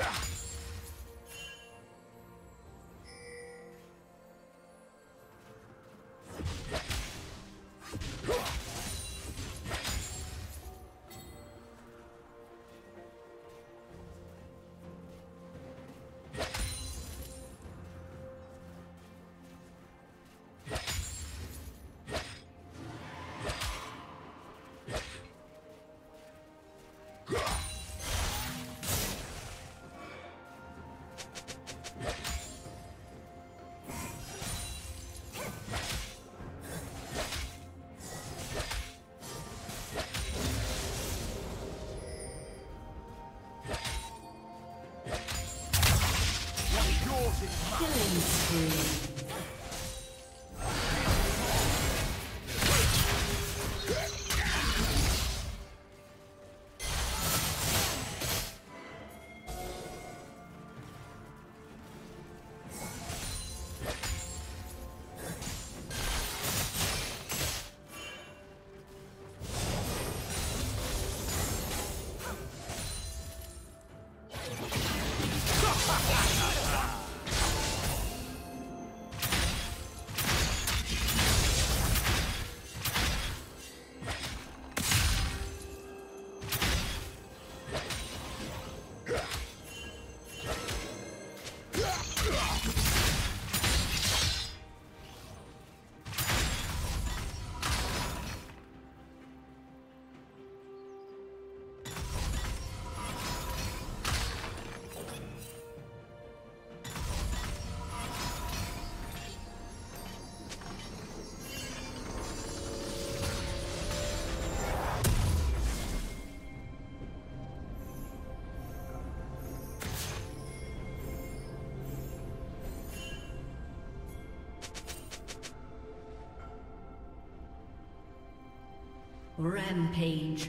Yeah. Killing spree. Rampage.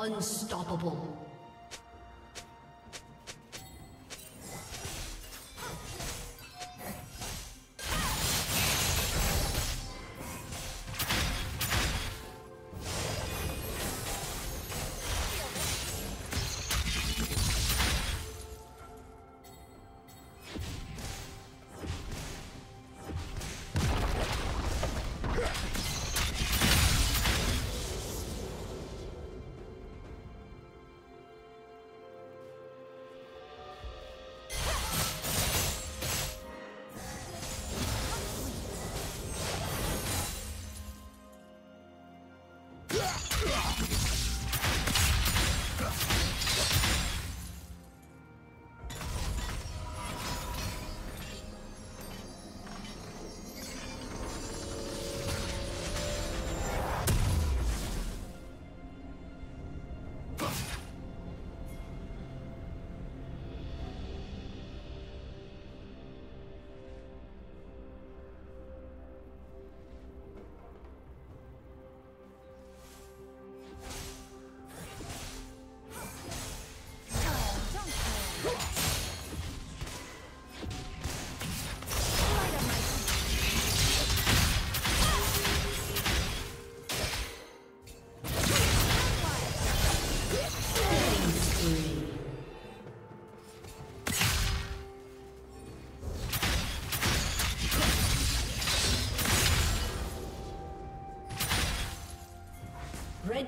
Unstoppable.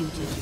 Executed.